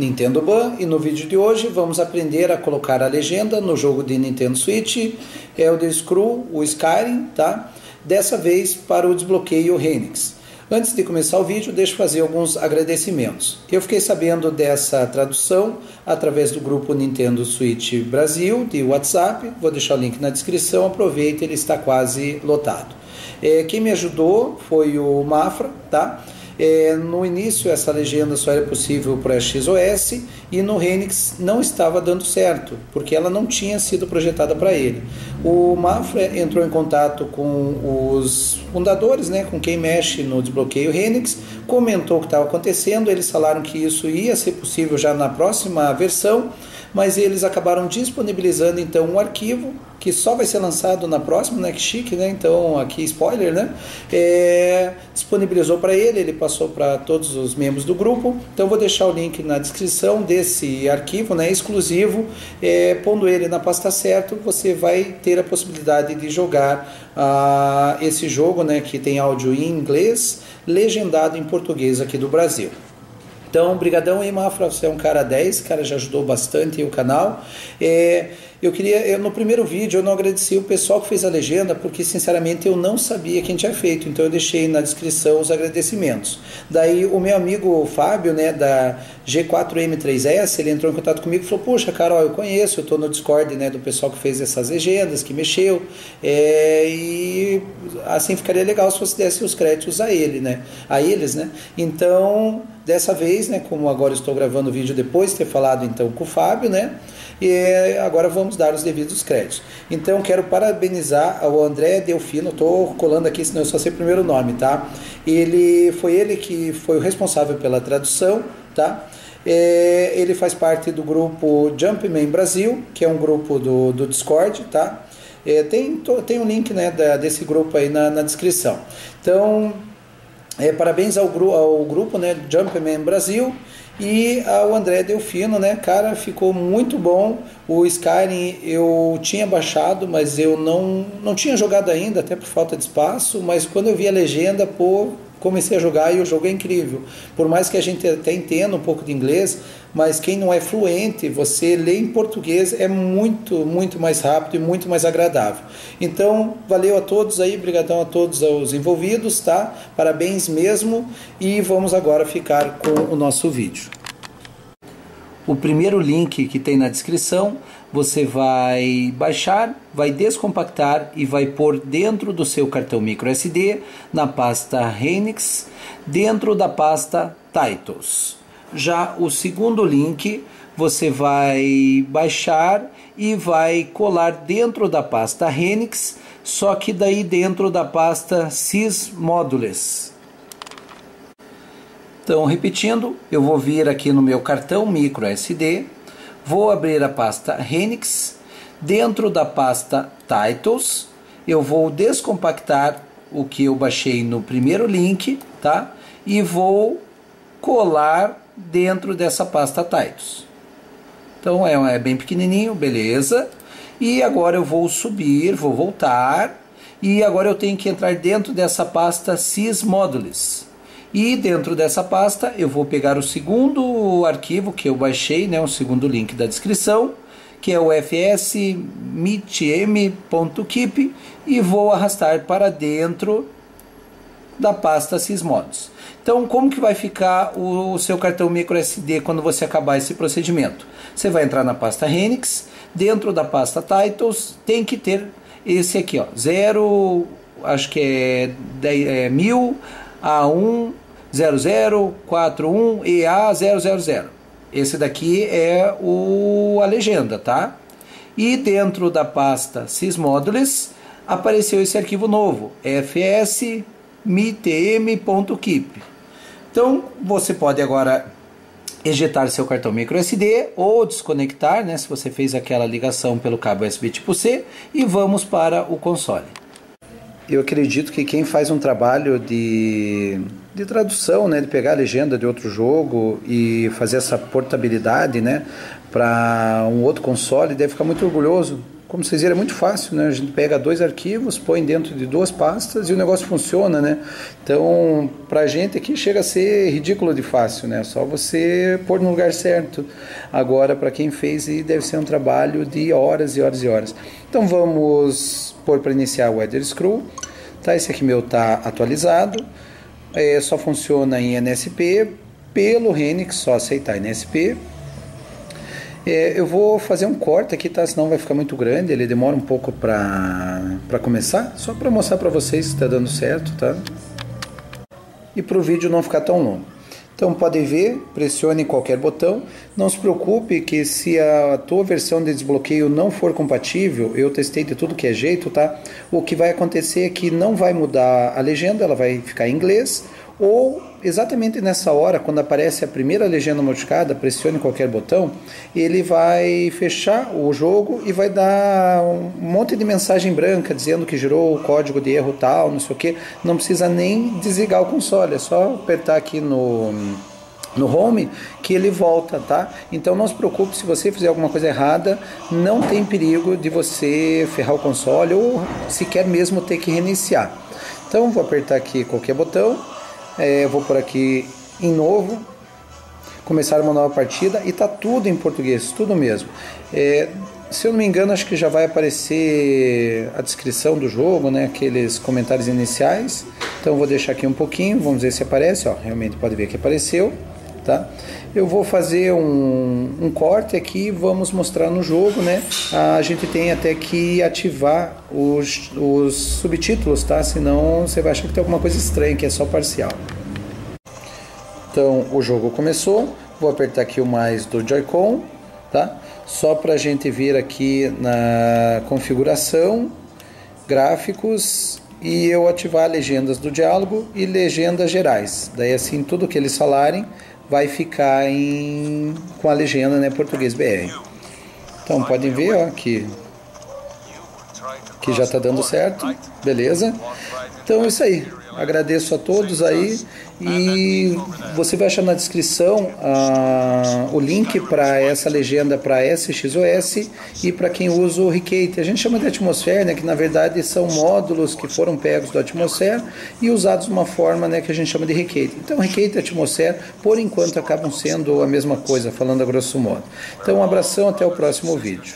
Nintendo Ban e no vídeo de hoje vamos aprender a colocar a legenda no jogo de Nintendo Switch Elder Scrolls, o Skyrim, tá? Dessa vez para o desbloqueio Renix. Antes de começar o vídeo, deixa eu fazer alguns agradecimentos. Eu fiquei sabendo dessa tradução através do grupo Nintendo Switch Brasil de WhatsApp. Vou deixar o link na descrição. Aproveite, ele está quase lotado. É, quem me ajudou foi o Mafra, tá? É, no início essa legenda só era possível para XOS e no Renix não estava dando certo, porque ela não tinha sido projetada para ele. O Mafra entrou em contato com os fundadores, né, com quem mexe no desbloqueio Renix, comentou o que estava acontecendo, eles falaram que isso ia ser possível já na próxima versão, mas eles acabaram disponibilizando então um arquivo que só vai ser lançado na próxima, né? Que chique, né? Então, aqui spoiler, né? É, disponibilizou para ele, ele passou para todos os membros do grupo. Então, vou deixar o link na descrição desse arquivo, né? Exclusivo. É, pondo ele na pasta certa, você vai ter a possibilidade de jogar ah, esse jogo, né? Que tem áudio em inglês, legendado em português aqui do Brasil. Então, brigadão aí, Mafra, você é um cara 10, cara já ajudou bastante o canal. É, eu queria, eu, no primeiro vídeo eu não agradeci o pessoal que fez a legenda, porque sinceramente eu não sabia quem tinha feito, então eu deixei na descrição os agradecimentos. Daí o meu amigo Fábio, né, da G4M3S, ele entrou em contato comigo e falou, puxa, Carol, eu conheço, eu estou no Discord, né, do pessoal que fez essas legendas, que mexeu, é, e assim ficaria legal se você desse os créditos a ele, né, a eles, né. Então, dessa vez, né, como agora estou gravando o vídeo depois de ter falado então com o Fábio, né, e agora vamos dar os devidos créditos. Então quero parabenizar ao André Delfino, estou colando aqui, senão eu só sei o primeiro nome, tá? Ele foi ele que foi o responsável pela tradução, tá? É, ele faz parte do grupo Jumpman Brasil, que é um grupo do, do Discord, tá? É, tem, tem um link né, da, desse grupo aí na, na descrição. Então, é, parabéns ao, gru, ao grupo né, Jumpman Brasil e ao André Delfino, né, cara, ficou muito bom. O Skyrim eu tinha baixado, mas eu não, não tinha jogado ainda, até por falta de espaço. Mas quando eu vi a legenda, pô, comecei a jogar e o jogo é incrível. Por mais que a gente até entenda um pouco de inglês, mas quem não é fluente, você lê em português é muito, muito mais rápido e muito mais agradável. Então, valeu a todos aí, brigadão a todos os envolvidos, tá? Parabéns mesmo e vamos agora ficar com o nosso vídeo. O primeiro link que tem na descrição, você vai baixar, vai descompactar e vai pôr dentro do seu cartão microSD na pasta Renix, dentro da pasta Titles. Já o segundo link você vai baixar e vai colar dentro da pasta Renix, só que daí dentro da pasta Sysmodules. Então, repetindo, eu vou vir aqui no meu cartão micro SD, vou abrir a pasta Renix, dentro da pasta Titles, eu vou descompactar o que eu baixei no primeiro link, tá? E vou colar dentro dessa pasta Titles. Então é, é bem pequenininho, beleza. E agora eu vou subir, vou voltar. E agora eu tenho que entrar dentro dessa pasta Sysmodules. E dentro dessa pasta eu vou pegar o segundo arquivo que eu baixei, né, o segundo link da descrição, que é o fsmitm.keep e vou arrastar para dentro da pasta Sysmods. Então, como que vai ficar o, seu cartão microSD quando você acabar esse procedimento? Você vai entrar na pasta Renix, dentro da pasta Titles tem que ter esse aqui, ó, 0, acho que é, 10, é 1000 A1 0041 EA000. Esse daqui é o, a legenda, tá? E dentro da pasta sysmodules apareceu esse arquivo novo, fs mitm.keep. Então você pode agora ejetar seu cartão microSD ou desconectar, né, se você fez aquela ligação pelo cabo USB tipo C, e vamos para o console. Eu acredito que quem faz um trabalho de, de tradução, né, de pegar a legenda de outro jogo e fazer essa portabilidade né, para um outro console, deve ficar muito orgulhoso como vocês viram, é muito fácil, né? A gente pega dois arquivos, põe dentro de duas pastas e o negócio funciona, né? Então, pra gente aqui chega a ser ridículo de fácil, né? Só você pôr no lugar certo. Agora, para quem fez, deve ser um trabalho de horas e horas e horas. Então, vamos pôr para iniciar o Header Screw. Tá, esse aqui meu tá atualizado. É, só funciona em NSP. Pelo Renix, só aceitar NSP. É, eu vou fazer um corte aqui, tá? Senão vai ficar muito grande, ele demora um pouco para começar, só para mostrar para vocês se está dando certo, tá? E para o vídeo não ficar tão longo. Então podem ver, pressione qualquer botão. Não se preocupe que se a tua versão de desbloqueio não for compatível, eu testei de tudo que é jeito, tá? O que vai acontecer é que não vai mudar a legenda, ela vai ficar em inglês ou exatamente nessa hora, quando aparece a primeira legenda modificada, pressione qualquer botão, ele vai fechar o jogo e vai dar um monte de mensagem branca dizendo que gerou o código de erro tal, não sei o que. Não precisa nem desligar o console, é só apertar aqui no no home que ele volta, tá? Então não se preocupe se você fizer alguma coisa errada, não tem perigo de você ferrar o console ou sequer mesmo ter que reiniciar. Então vou apertar aqui qualquer botão é, vou por aqui em novo, começar uma nova partida e tá tudo em português, tudo mesmo. É, se eu não me engano, acho que já vai aparecer a descrição do jogo, né? Aqueles comentários iniciais. Então vou deixar aqui um pouquinho, vamos ver se aparece. Ó, realmente pode ver que apareceu, tá? Eu vou fazer um, um corte aqui, vamos mostrar no jogo, né? A gente tem até que ativar os, os subtítulos, tá? Senão você vai achar que tem alguma coisa estranha, que é só parcial. Então o jogo começou, vou apertar aqui o mais do Joy-Con, tá? Só para a gente vir aqui na configuração, gráficos e eu ativar legendas do diálogo e legendas gerais. Daí assim tudo que eles falarem vai ficar em, com a legenda né, português BR. Então podem ver ó, que, que já está dando certo, beleza? Então é isso aí. Agradeço a todos aí e você vai achar na descrição ah, o link para essa legenda para SXOS e para quem usa o Recate. A gente chama de atmosfera, né, que na verdade são módulos que foram pegos do atmosfera e usados de uma forma né, que a gente chama de Recate. Então, Recate e atmosfera, por enquanto, acabam sendo a mesma coisa, falando a grosso modo. Então, um abração, até o próximo vídeo.